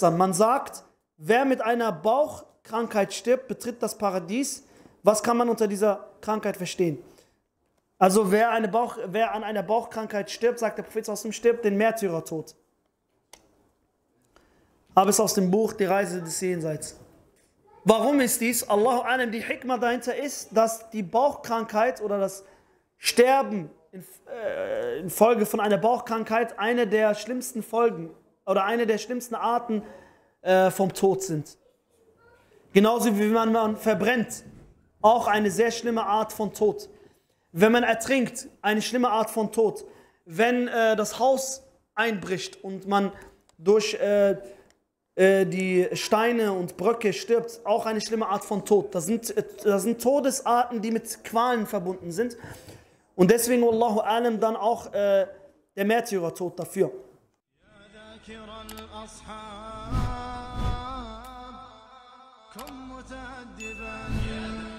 Man sagt, wer mit einer Bauchkrankheit stirbt, betritt das Paradies. Was kann man unter dieser Krankheit verstehen? Also wer, eine Bauch, wer an einer Bauchkrankheit stirbt, sagt der Prophet aus dem stirbt den Märtyrertod. Aber es aus dem Buch Die Reise des Jenseits. Warum ist dies? Allahu alam, die Hikmah dahinter ist, dass die Bauchkrankheit oder das Sterben in, äh, infolge von einer Bauchkrankheit eine der schlimmsten Folgen oder eine der schlimmsten Arten äh, vom Tod sind. Genauso wie man, man verbrennt, auch eine sehr schlimme Art von Tod. Wenn man ertrinkt, eine schlimme Art von Tod. Wenn äh, das Haus einbricht und man durch äh, äh, die Steine und Bröcke stirbt, auch eine schlimme Art von Tod. Das sind, das sind Todesarten, die mit Qualen verbunden sind. Und deswegen, Allahu Alam, dann auch äh, der Märtyrertod dafür. ذكر الأصحاب كن متأدبا.